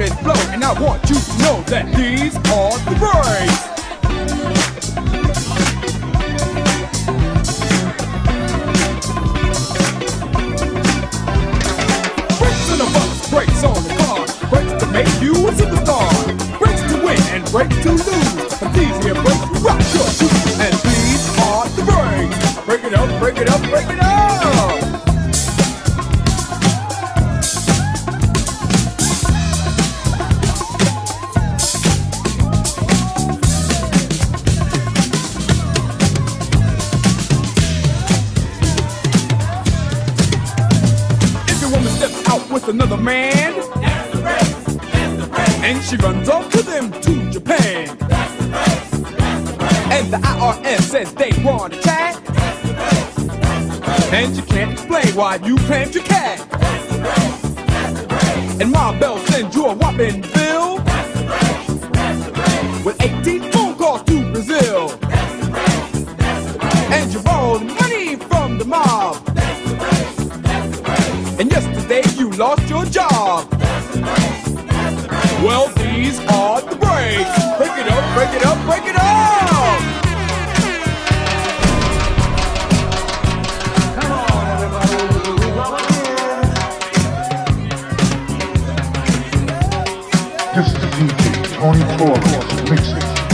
And I want you to know that these are the breaks. And you can't explain why you claimed your cat. That's the race, that's the race. And Ma Bell sends you a whopping bill. That's the race, that's the race. With 18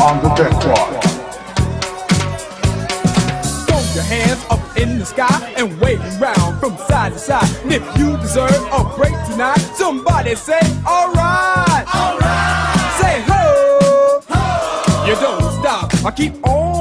on the deck clock. Throw your hands up in the sky and wave around from side to side. And if you deserve a break tonight, somebody say, alright. Alright. Say ho. Ho. You don't stop. I keep on.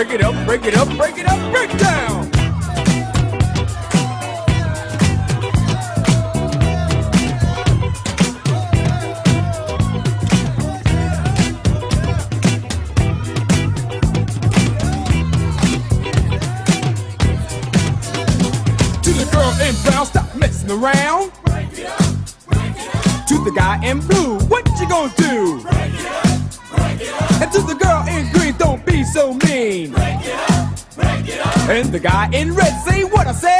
Break it up, break it up, break it up, break down. To the girl in brown, stop messing around. To the guy in blue, what you gonna do? The guy in red, say what I said.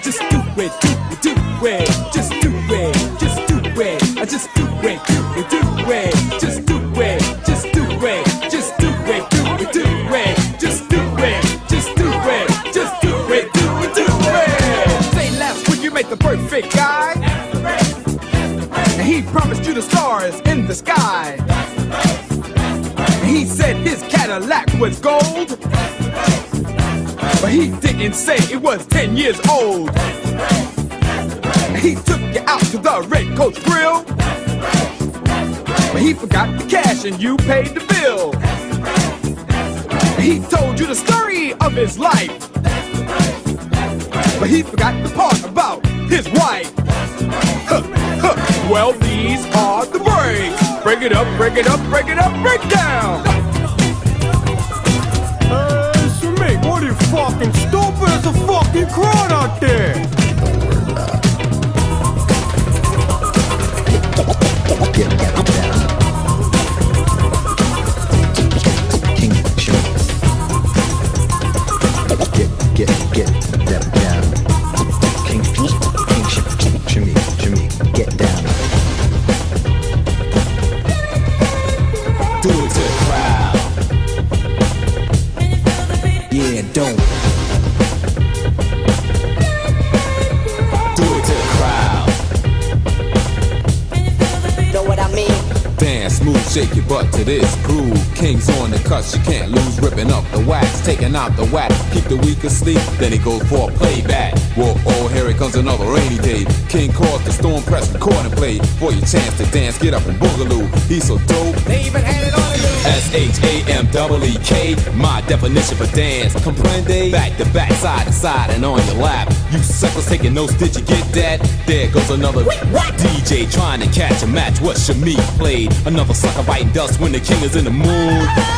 Just do it, didn't say it was 10 years old. He took you out to the Red Coach Grill. But he forgot the cash and you paid the bill. He told you the story of his life. But he forgot the part about his wife. Huh, huh. Well, these are the breaks. Break it up, break it up, break it up, break down. Stupid as a fucking crowd out there? King shake your butt to this groove. King's on the cuts, you can't lose. Ripping up the wax, taking out the wax. Keep the weak asleep, then he goes for a playback. Whoa, oh, here it comes another rainy day. King calls the storm press, record play. For your chance to dance, get up and boogaloo. He's so dope. They even had it on S H A M double E K, my definition for dance. Comprende? Back to back, side to side, and on your lap. You suckers taking notes, did you get that? There goes another DJ trying to catch a match. What Shameek played? Another sucker biting dust when the king is in the mood.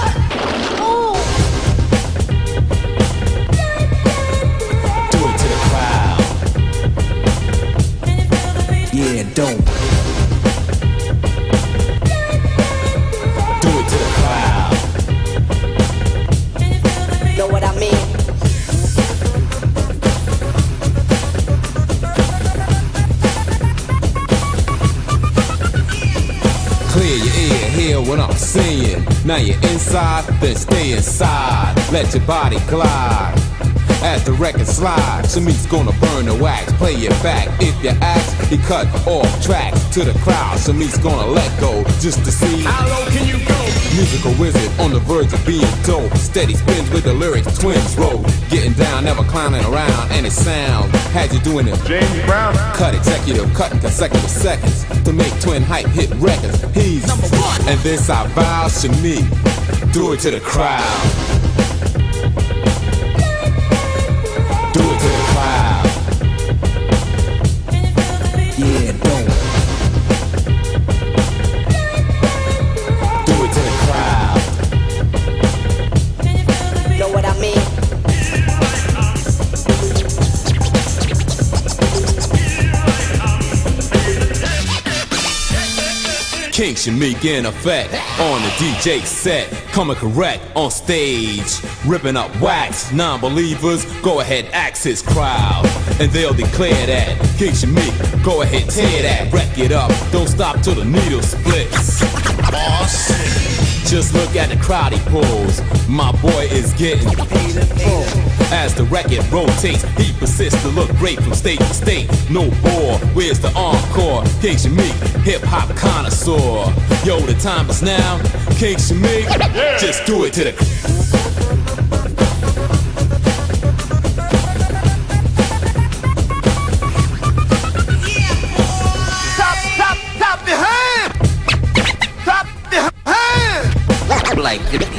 Then stay inside. Let your body glide. As the record slides, Shameek's gonna burn the wax. Play it back. If you ask, he cut off track to the crowd. Shameek's gonna let go just to see. How low can you go? Musical wizard on the verge of being dope. Steady spins with the lyrics, twins roll. Getting down, never clowning around, and it sound had you doing it. James Brown. Cut executive, cutting consecutive seconds to make twin hype hit records. He's number one, and this I vow to me. Do it to the crowd. Do it to the Shameek in effect on the DJ set, coming correct on stage, ripping up wax. Non-believers, go ahead, his crowd, and they'll declare that. King Shameek, go ahead, tear that, wreck it up, don't stop till the needle splits. Just look at the crowd he pulls. My boy is getting paid as the record rotates. He persists to look great from state to state. No bore, where's the encore? King Shameek, hip hop connoisseur. Yo, the time is now. King Shameek, just do it to the.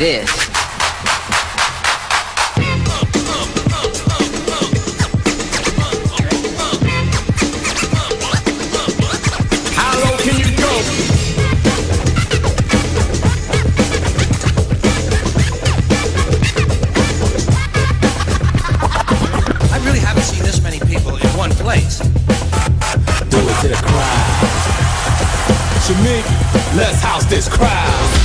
Shameek, let's house this crowd. Do it to the crowd. Jimmy, let's house this crowd.